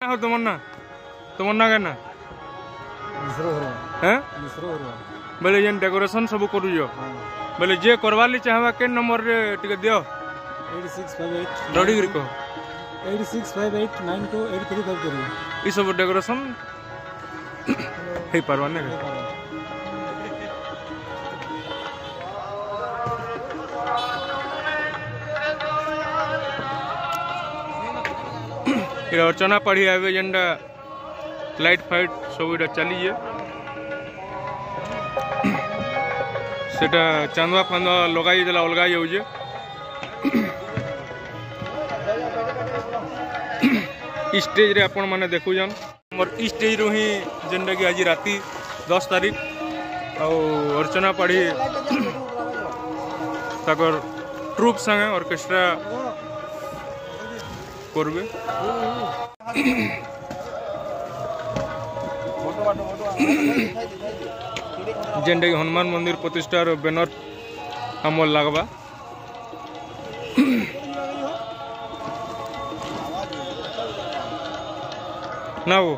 हो तुमना तुमना के ना मिश्रो हो हैं। मिश्रो हो बोले जन डेकोरेशन सब करूज। बोले जे करवा ली चाहबा के नंबर रे टिक दियो? 8658 डडी करी को। 86589283 ई सब डेकोरेशन? हे परवाने। फिर अर्चना पढ़ी आगे जेनटा लाइट फाइट सब चलिए चंदवा फंदवा फांदवा लगाई देला अलग जाऊे स्टेज्रे आपण मैंने देखुन मोर स्टेज्रु ही जेनटा कि आज राति दस तारीख। आर्चना पाढ़ी ट्रुप संगे ऑर्केस्ट्रा করবে যেটা কি হনুমান মন্দির প্রতিষ্ঠার ব্যানর আমার লাগবা না ও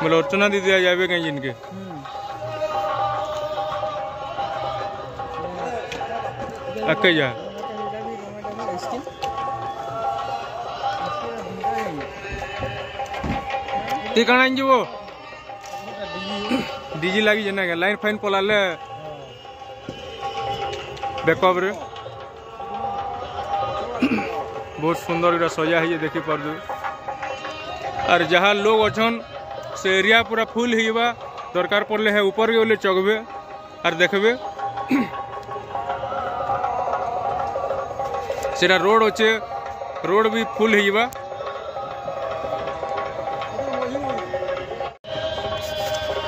বলে অর্চনা দিয়ে দেওয়া टिकाणा जीवो डी जी लगे ना लाइन फाइन पलाले बेकअप रे। बहुत सुंदर गुड़ा सजा है देख पार्ज आर जहाँ लोग अच्छा से एरिया पूरा फुल हो दरकार पड़े है ऊपर के बोले चगबे आर देखे से रोड अच्छे रोड भी फुल होगा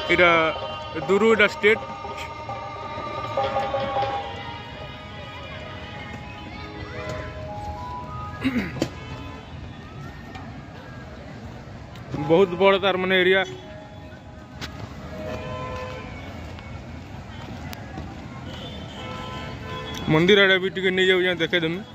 in uh, Duru बहुत बड़ तार मैंने एरिया। मंदिर आड़े भी टे नहीं जाऊँ देखे देमी